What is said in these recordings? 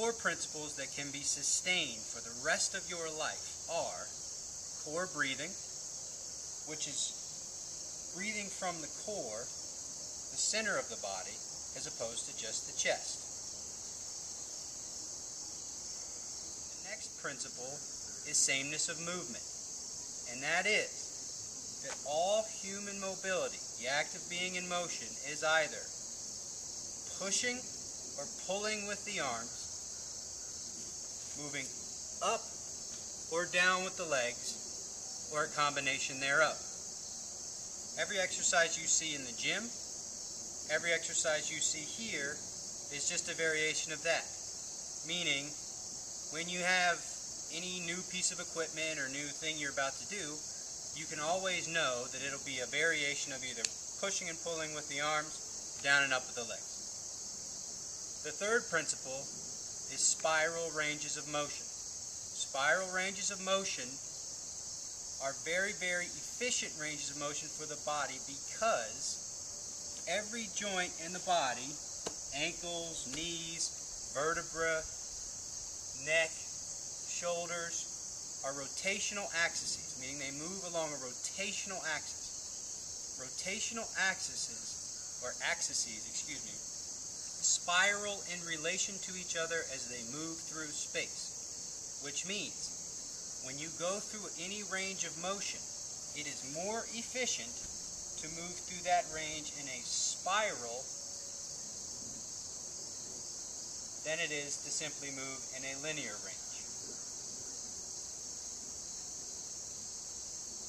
four principles that can be sustained for the rest of your life are core breathing, which is breathing from the core, the center of the body, as opposed to just the chest. The next principle is sameness of movement, and that is that all human mobility, the act of being in motion, is either pushing or pulling with the arms, moving up or down with the legs, or a combination thereof. Every exercise you see in the gym, every exercise you see here is just a variation of that. Meaning, when you have any new piece of equipment or new thing you're about to do, you can always know that it'll be a variation of either pushing and pulling with the arms, down and up with the legs. The third principle is spiral ranges of motion. Spiral ranges of motion are very, very efficient ranges of motion for the body because every joint in the body, ankles, knees, vertebra, neck, shoulders, are rotational axes, meaning they move along a rotational axis. Rotational axes, or axes, excuse me, spiral in relation to each other as they move through space, which means when you go through any range of motion, it is more efficient to move through that range in a spiral than it is to simply move in a linear range.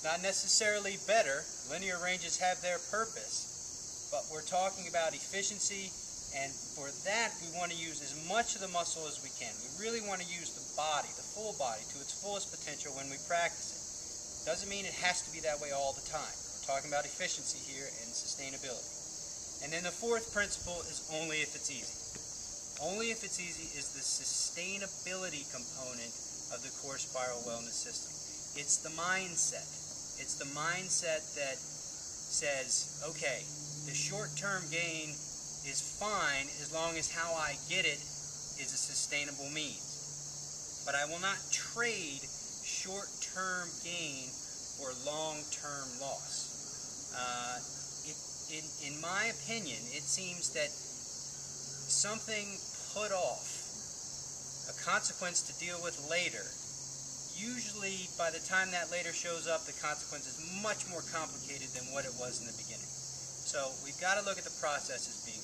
Not necessarily better, linear ranges have their purpose, but we're talking about efficiency and for that, we want to use as much of the muscle as we can. We really want to use the body, the full body, to its fullest potential when we practice it. Doesn't mean it has to be that way all the time. We're talking about efficiency here and sustainability. And then the fourth principle is only if it's easy. Only if it's easy is the sustainability component of the core spiral wellness system. It's the mindset. It's the mindset that says, okay, the short-term gain is fine as long as how I get it is a sustainable means. But I will not trade short-term gain for long-term loss. Uh, it, in, in my opinion, it seems that something put off, a consequence to deal with later, usually by the time that later shows up, the consequence is much more complicated than what it was in the beginning. So we've got to look at the process as being